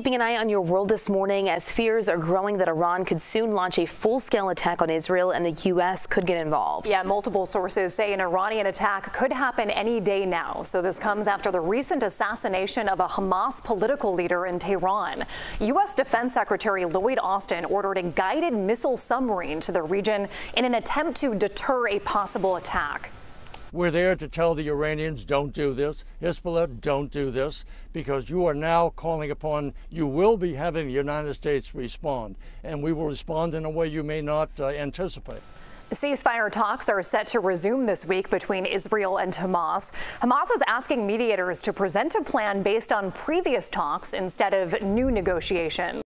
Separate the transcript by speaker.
Speaker 1: Keeping an eye on your world this morning as fears are growing that Iran could soon launch a full-scale attack on Israel and the U.S. could get involved.
Speaker 2: Yeah, multiple sources say an Iranian attack could happen any day now. So this comes after the recent assassination of a Hamas political leader in Tehran. U.S. Defense Secretary Lloyd Austin ordered a guided missile submarine to the region in an attempt to deter a possible attack.
Speaker 3: We're there to tell the Iranians, don't do this. Hezbollah, don't do this, because you are now calling upon, you will be having the United States respond, and we will respond in a way you may not uh, anticipate.
Speaker 2: Ceasefire talks are set to resume this week between Israel and Hamas. Hamas is asking mediators to present a plan based on previous talks instead of new negotiations.